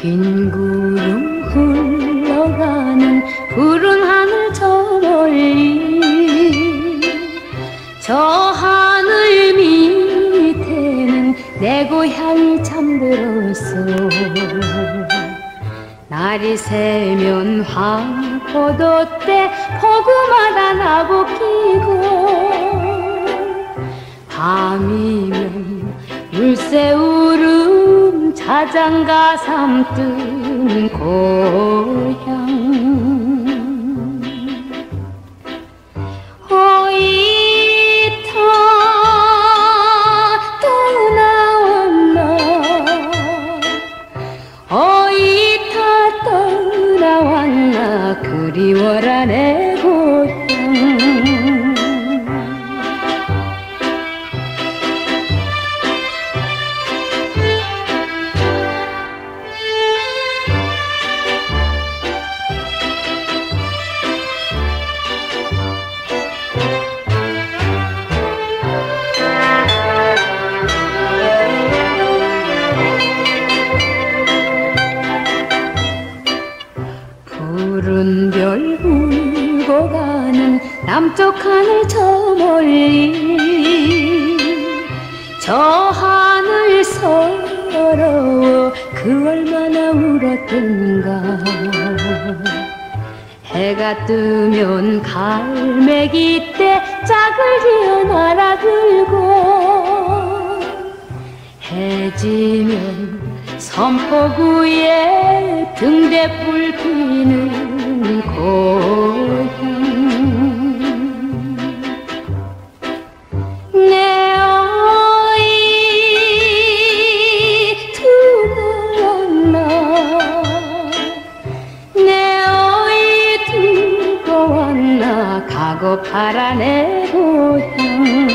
흰 구름 흘러가는 푸른 하늘 저 멀리. 저 하늘 밑에는 내 고향이 잠들었어 날이 새면 황포도 때 포구마다 나보끼고 밤이면 물새우 자장가 삼뜬 고 푸른 별 울고 가는 남쪽 하늘 저 멀리 저 하늘 서러워 그 얼마나 울었던가. 해가 뜨면 갈매기 때 짝을 지어 날아들고 해지면 섬포구에 등대불 피는 고향. 내 어이 두고 왔나? 내 어이 두고 왔나? 가고파라 내 고향